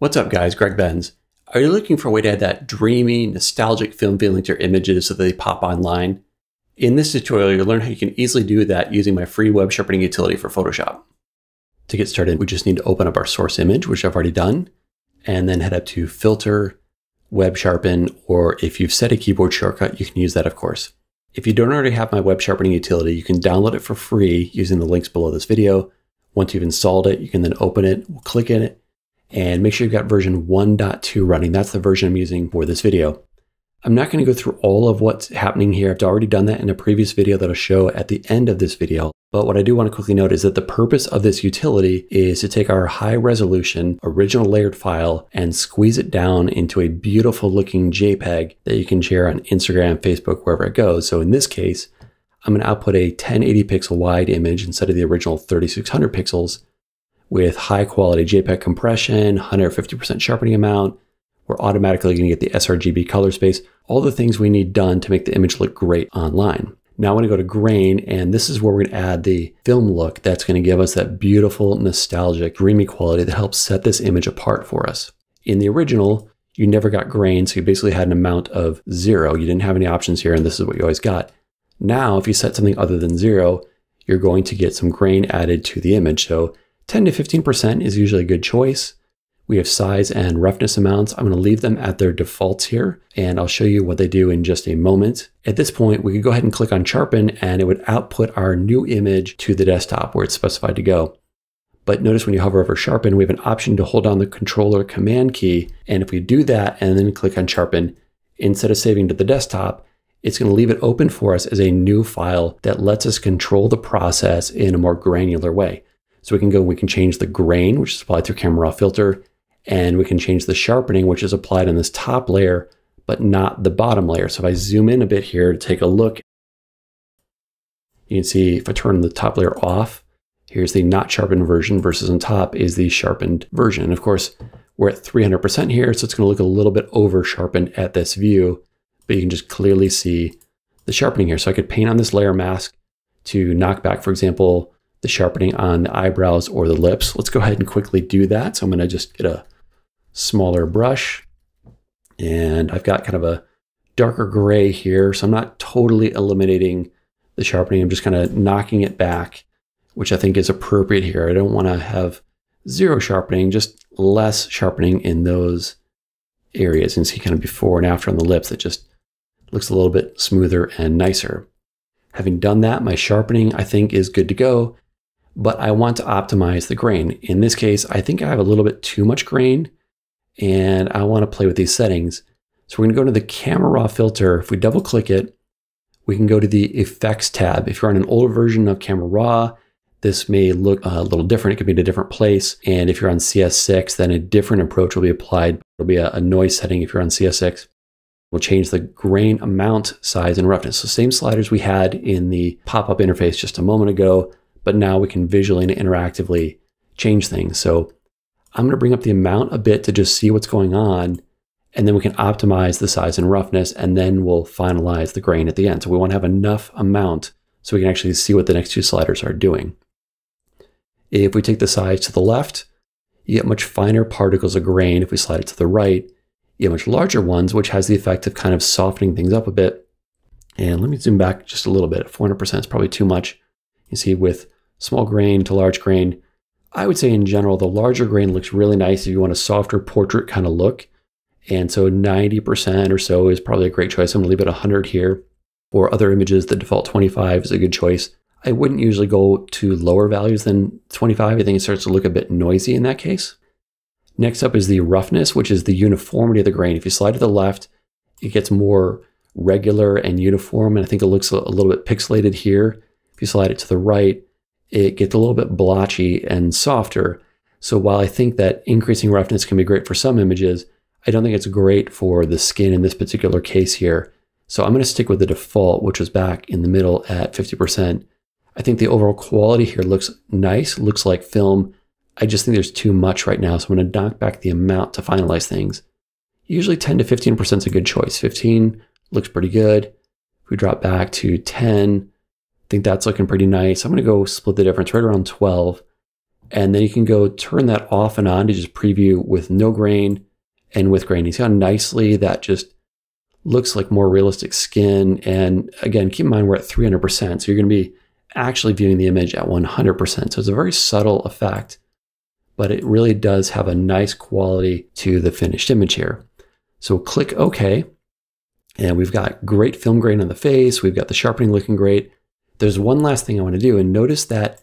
What's up guys, Greg Benz. Are you looking for a way to add that dreamy, nostalgic film feeling to your images so they pop online? In this tutorial, you'll learn how you can easily do that using my free web sharpening utility for Photoshop. To get started, we just need to open up our source image, which I've already done, and then head up to Filter, Web Sharpen, or if you've set a keyboard shortcut, you can use that of course. If you don't already have my web sharpening utility, you can download it for free using the links below this video. Once you've installed it, you can then open it, click in it, and make sure you've got version 1.2 running. That's the version I'm using for this video. I'm not going to go through all of what's happening here. I've already done that in a previous video that I'll show at the end of this video. But what I do want to quickly note is that the purpose of this utility is to take our high resolution original layered file and squeeze it down into a beautiful looking JPEG that you can share on Instagram, Facebook, wherever it goes. So in this case, I'm going to output a 1080 pixel wide image instead of the original 3600 pixels with high quality JPEG compression, 150% sharpening amount. We're automatically going to get the sRGB color space, all the things we need done to make the image look great online. Now I want to go to grain, and this is where we're going to add the film look that's going to give us that beautiful, nostalgic, dreamy quality that helps set this image apart for us. In the original, you never got grain, so you basically had an amount of zero. You didn't have any options here, and this is what you always got. Now, if you set something other than zero, you're going to get some grain added to the image. So 10 to 15% is usually a good choice. We have size and roughness amounts. I'm going to leave them at their defaults here, and I'll show you what they do in just a moment. At this point, we could go ahead and click on sharpen, and it would output our new image to the desktop where it's specified to go. But notice when you hover over sharpen, we have an option to hold down the controller command key. And if we do that and then click on sharpen, instead of saving to the desktop, it's going to leave it open for us as a new file that lets us control the process in a more granular way. So we can go, we can change the grain, which is applied through camera raw filter, and we can change the sharpening, which is applied on this top layer, but not the bottom layer. So if I zoom in a bit here to take a look, you can see if I turn the top layer off, here's the not sharpened version versus on top is the sharpened version. And of course, we're at 300% here, so it's going to look a little bit over sharpened at this view, but you can just clearly see the sharpening here. So I could paint on this layer mask to knock back, for example, the sharpening on the eyebrows or the lips. Let's go ahead and quickly do that. So I'm going to just get a smaller brush and I've got kind of a darker gray here. So I'm not totally eliminating the sharpening. I'm just kind of knocking it back, which I think is appropriate here. I don't want to have zero sharpening, just less sharpening in those areas. Can see kind of before and after on the lips, it just looks a little bit smoother and nicer. Having done that, my sharpening I think is good to go but I want to optimize the grain. In this case, I think I have a little bit too much grain and I want to play with these settings. So we're going to go to the camera raw filter. If we double click it, we can go to the effects tab. If you're on an older version of camera raw, this may look a little different. It could be in a different place. And if you're on CS6, then a different approach will be applied. It'll be a, a noise setting if you're on CS6. We'll change the grain amount, size, and roughness. So same sliders we had in the pop-up interface just a moment ago but now we can visually and interactively change things. So I'm going to bring up the amount a bit to just see what's going on. And then we can optimize the size and roughness, and then we'll finalize the grain at the end. So we want to have enough amount so we can actually see what the next two sliders are doing. If we take the size to the left, you get much finer particles of grain. If we slide it to the right, you get much larger ones, which has the effect of kind of softening things up a bit. And let me zoom back just a little bit. 400% is probably too much. You see with small grain to large grain. I would say in general, the larger grain looks really nice if you want a softer portrait kind of look. And so 90% or so is probably a great choice. I'm gonna leave it 100 here. For other images, the default 25 is a good choice. I wouldn't usually go to lower values than 25. I think it starts to look a bit noisy in that case. Next up is the roughness, which is the uniformity of the grain. If you slide to the left, it gets more regular and uniform, and I think it looks a little bit pixelated here. If you slide it to the right, it gets a little bit blotchy and softer. So while I think that increasing roughness can be great for some images, I don't think it's great for the skin in this particular case here. So I'm going to stick with the default, which was back in the middle at 50%. I think the overall quality here looks nice, looks like film. I just think there's too much right now, so I'm going to knock back the amount to finalize things. Usually 10 to 15% is a good choice. 15 looks pretty good. If we drop back to 10, think that's looking pretty nice. I'm going to go split the difference right around 12. And then you can go turn that off and on to just preview with no grain and with grain. You see how nicely that just looks like more realistic skin. And again, keep in mind we're at 300%. So you're going to be actually viewing the image at 100%. So it's a very subtle effect, but it really does have a nice quality to the finished image here. So click OK. And we've got great film grain on the face. We've got the sharpening looking great. There's one last thing I want to do and notice that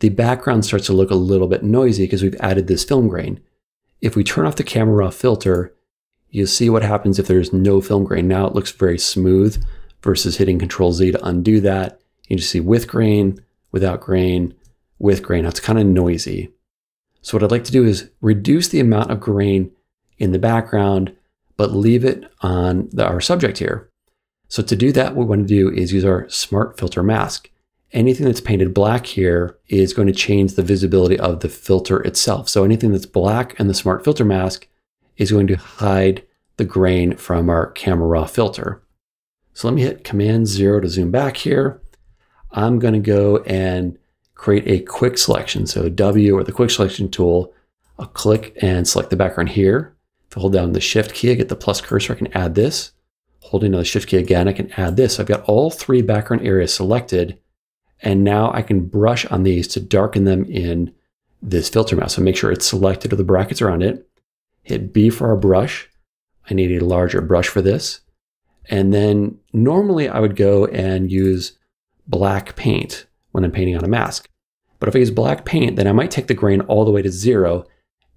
the background starts to look a little bit noisy because we've added this film grain. If we turn off the camera raw filter, you'll see what happens if there's no film grain. Now it looks very smooth versus hitting Control Z to undo that. You just see with grain, without grain, with grain. Now it's kind of noisy. So what I'd like to do is reduce the amount of grain in the background, but leave it on the, our subject here. So to do that, what we want to do is use our smart filter mask. Anything that's painted black here is going to change the visibility of the filter itself. So anything that's black in the smart filter mask is going to hide the grain from our camera raw filter. So let me hit Command Zero to zoom back here. I'm going to go and create a quick selection. So W or the quick selection tool, I'll click and select the background here. If I hold down the Shift key, I get the plus cursor, I can add this. Holding down the Shift key again, I can add this. I've got all three background areas selected, and now I can brush on these to darken them in this filter mask. So make sure it's selected or the brackets around it. Hit B for our brush. I need a larger brush for this. And then normally I would go and use black paint when I'm painting on a mask. But if I use black paint, then I might take the grain all the way to zero.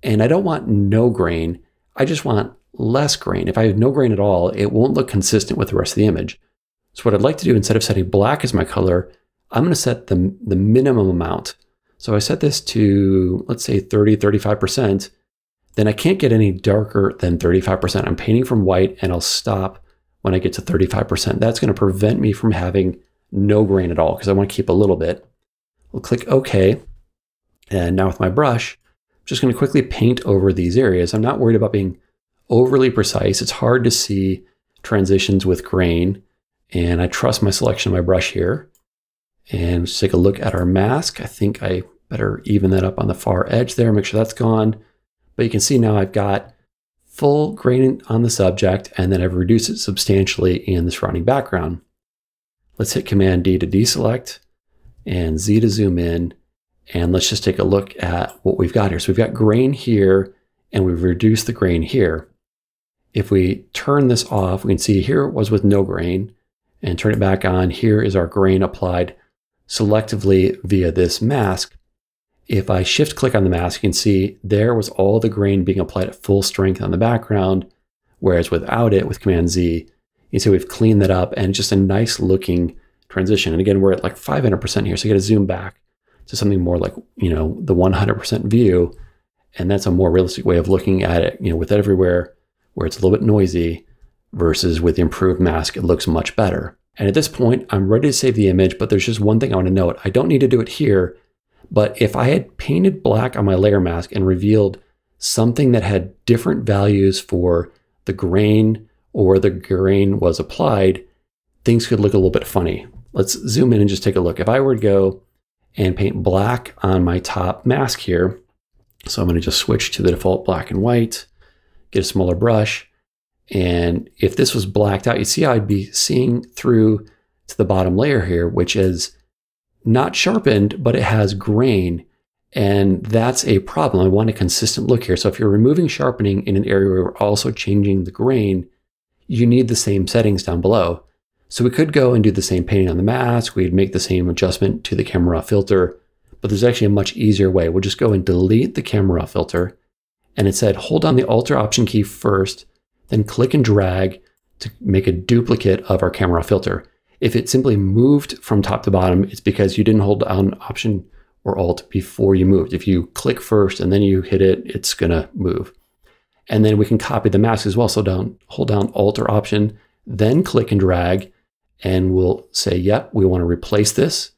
And I don't want no grain. I just want less grain. If I have no grain at all, it won't look consistent with the rest of the image. So what I'd like to do, instead of setting black as my color, I'm going to set the, the minimum amount. So I set this to, let's say 30, 35% then I can't get any darker than 35%. I'm painting from white and I'll stop when I get to 35%. That's going to prevent me from having no grain at all because I want to keep a little bit. We'll click OK. And now with my brush, I'm just going to quickly paint over these areas. I'm not worried about being overly precise. It's hard to see transitions with grain. And I trust my selection of my brush here. And let's take a look at our mask. I think I better even that up on the far edge there, make sure that's gone. But you can see now I've got full grain on the subject, and then I've reduced it substantially in the surrounding background. Let's hit Command D to deselect and Z to zoom in. And let's just take a look at what we've got here. So we've got grain here, and we've reduced the grain here. If we turn this off, we can see here it was with no grain, and turn it back on. Here is our grain applied selectively via this mask. If I shift click on the mask, you can see there was all the grain being applied at full strength on the background. Whereas without it, with Command Z, you see we've cleaned that up and just a nice looking transition. And again, we're at like 500% here. So you got to zoom back to something more like, you know, the 100% view. And that's a more realistic way of looking at it, you know, with it everywhere where it's a little bit noisy versus with the improved mask, it looks much better. And at this point, I'm ready to save the image, but there's just one thing I want to note. I don't need to do it here but if I had painted black on my layer mask and revealed something that had different values for the grain or the grain was applied, things could look a little bit funny. Let's zoom in and just take a look. If I were to go and paint black on my top mask here, so I'm going to just switch to the default black and white, get a smaller brush. And if this was blacked out, you see I'd be seeing through to the bottom layer here, which is not sharpened, but it has grain. And that's a problem. I want a consistent look here. So if you're removing sharpening in an area where we're also changing the grain, you need the same settings down below. So we could go and do the same painting on the mask. We'd make the same adjustment to the camera filter, but there's actually a much easier way. We'll just go and delete the camera filter. And it said, hold down the Alt or Option key first, then click and drag to make a duplicate of our camera filter. If it simply moved from top to bottom, it's because you didn't hold down Option or Alt before you moved. If you click first and then you hit it, it's gonna move. And then we can copy the mask as well. So down, hold down Alt or Option, then click and drag, and we'll say, yep, we wanna replace this.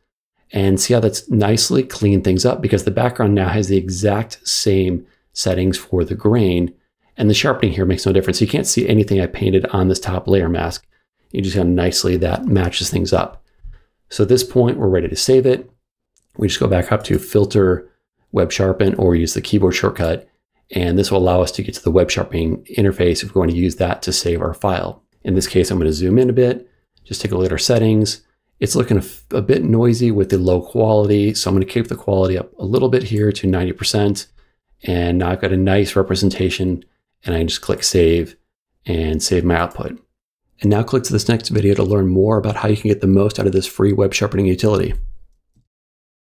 And see how that's nicely cleaned things up because the background now has the exact same settings for the grain. And the sharpening here makes no difference. You can't see anything I painted on this top layer mask. You just how nicely that matches things up. So at this point, we're ready to save it. We just go back up to filter web sharpen or use the keyboard shortcut. And this will allow us to get to the web sharpening interface if we want to use that to save our file. In this case, I'm going to zoom in a bit, just take a look at our settings. It's looking a, a bit noisy with the low quality, so I'm going to keep the quality up a little bit here to 90%. And now I've got a nice representation and I can just click save and save my output. And now click to this next video to learn more about how you can get the most out of this free web sharpening utility.